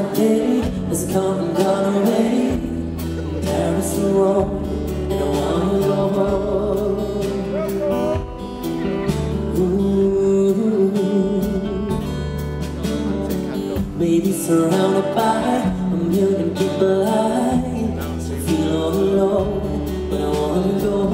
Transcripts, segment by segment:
summer day has come and gone away. Paris and Rome and I want to go home Maybe surrounded by a million people I feel all alone But I want to go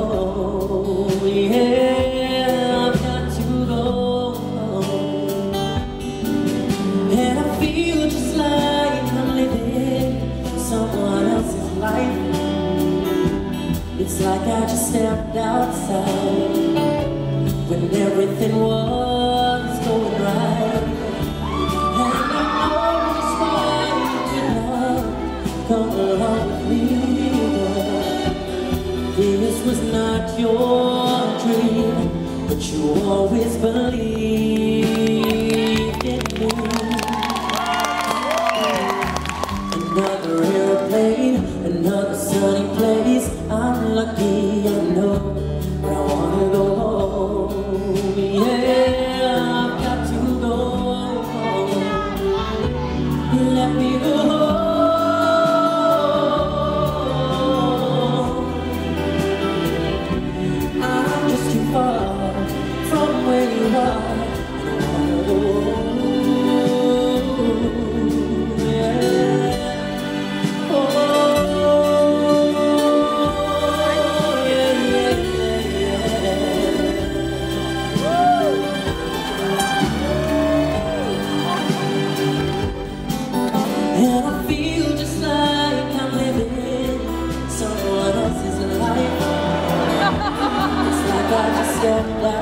It's like I just stepped outside When everything was going right. And I always just why not come along with me. But This was not your dream But you always believed. aku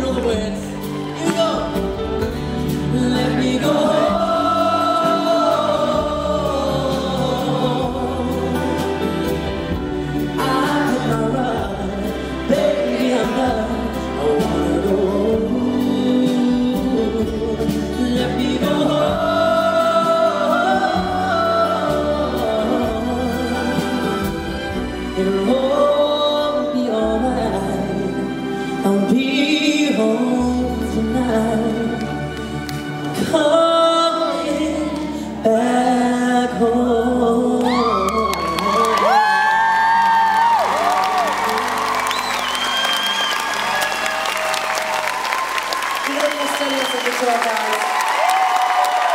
know the words. Here we go. Let me go home.